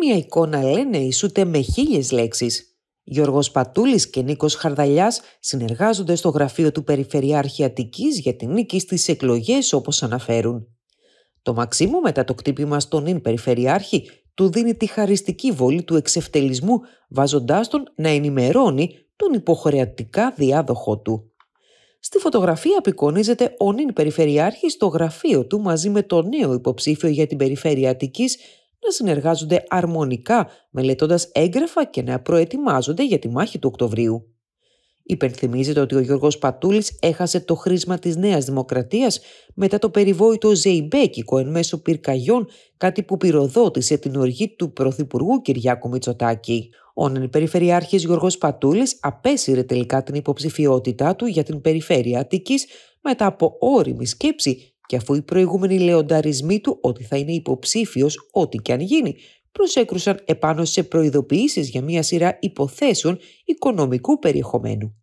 Μία εικόνα λένε ισούται με χίλιες λέξεις. Γιώργος Πατούλης και Νίκος Χαρδαλιάς συνεργάζονται στο γραφείο του Περιφερειάρχη Αττικής για την νίκη στις εκλογές όπως αναφέρουν. Το Μαξίμου μετά το κτύπημα στον Ιν Περιφερειάρχη του δίνει τη χαριστική βολή του εξευτελισμού βάζοντάς τον να ενημερώνει τον υποχρεωτικά διάδοχό του. Στη φωτογραφία απεικονίζεται ο νυν Περιφερειάρχης στο γραφείο του μαζί με το νέο υποψήφιο για την Περιφέρεια Αττικής να συνεργάζονται αρμονικά, μελετώντας έγγραφα και να προετοιμάζονται για τη μάχη του Οκτωβρίου. Υπενθυμίζεται ότι ο Γιώργος Πατούλης έχασε το χρήσμα της Νέας Δημοκρατίας μετά το περιβόητο Ζεϊμπέκικο εν μέσω πυρκαγιών, κάτι που πυροδότησε την οργή του Πρωθυπουργού Κυριάκου Μητσοτάκη. Ο Περιφερειάρχης Γιώργος Πατούλης απέσυρε τελικά την υποψηφιότητά του για την Περιφέρεια Αττικής μετά από όρημη σκέψη και αφού οι προηγούμενοι λεονταρισμοί του ότι θα είναι υποψήφιος ό,τι και αν γίνει, προσέκρουσαν επάνω σε προειδοποιήσεις για μια σειρά υποθέσεων οικονομικού περιεχομένου.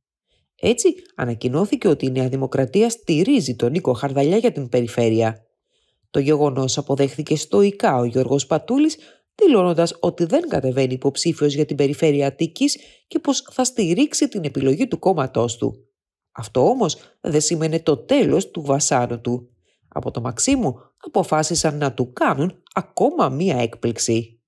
Έτσι, ανακοινώθηκε ότι η Νέα Δημοκρατία στηρίζει τον Νίκο Χαρδαλιά για την περιφέρεια. Το γεγονός αποδέχθηκε στοικά ο Γιώργος Πατούλης, δηλώνοντας ότι δεν κατεβαίνει υποψήφιος για την περιφέρεια Αττικής και πως θα στηρίξει την επιλογή του κόμματός του. Αυτό όμως δεν σήμαινε το τέλος του βασάνου του. Από το Μαξίμου αποφάσισαν να του κάνουν ακόμα μία έκπληξη.